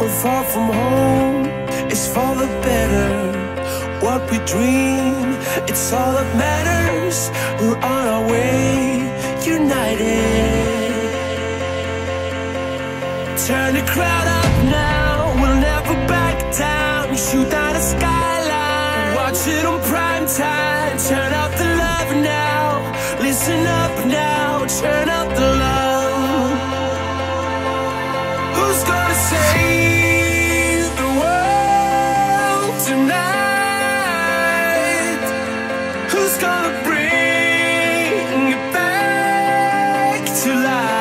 we're far from home. It's for the better. What we dream, it's all that matters. We're on our way, united. Turn the crowd up now. We'll never back down. Shoot down the skyline. Watch it on prime time. Turn up the love now. Listen up now. Turn up the love. Just gonna bring you back to life.